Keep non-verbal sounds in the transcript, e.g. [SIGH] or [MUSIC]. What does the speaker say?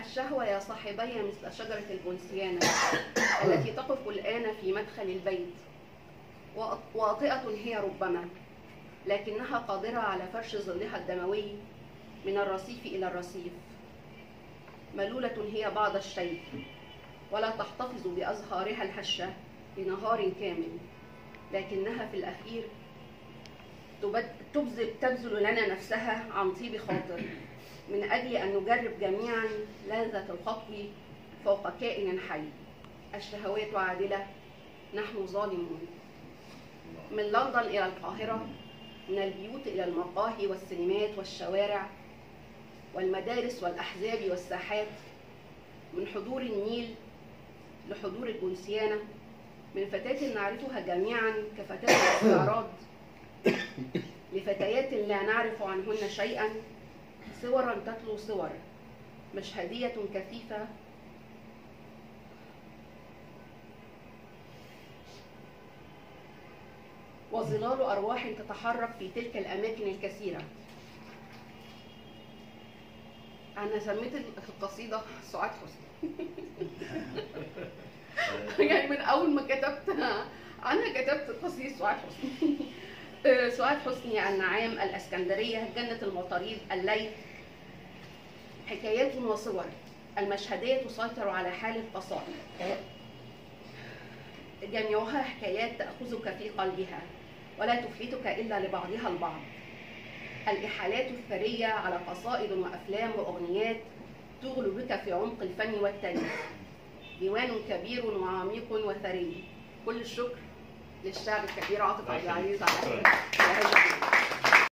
الشهوة يا صاحبي مثل شجرة البنسيانة التي تقف الآن في مدخل البيت. وأطئة هي ربما لكنها قادرة على فرش ظلها الدموي من الرصيف إلى الرصيف. ملولة هي بعض الشيء ولا تحتفظ بأزهارها الهشة لنهار كامل لكنها في الأخير تبذل, تبذل لنا نفسها عن طيب خاطر. من أجل أن نجرب جميعا لذة الخطو فوق كائن حي. الشهوات عادلة. نحن ظالمون. من لندن إلى القاهرة من البيوت إلى المقاهي والسينمات والشوارع والمدارس والأحزاب والساحات من حضور النيل لحضور البنسيانة من فتاة نعرفها جميعا كفتاة الاستعراض لفتيات لا نعرف عنهن شيئا صورا تتلو صور مشهدية كثيفة. وظلال أرواح تتحرك في تلك الأماكن الكثيرة. أنا سميت القصيدة سعاد حسني. [LAUGHS] يعني من أول ما كتبت أنا كتبت قصيدة سعاد حسني. آه، سعاد حسني النعام الإسكندرية جنة المطاريد الليل. حكايات وصور. المشهدية تسيطر على حال القصائد جميعها حكايات تأخذك في قلبها ولا تفلتك إلا لبعضها البعض. الإحالات الثرية على قصائد وأفلام وأغنيات تغلو بك في عمق الفن والتاريخ. ديوان كبير وعميق وثري. كل الشكر. للشعب الكبير عاطف عبد العزيز على هذا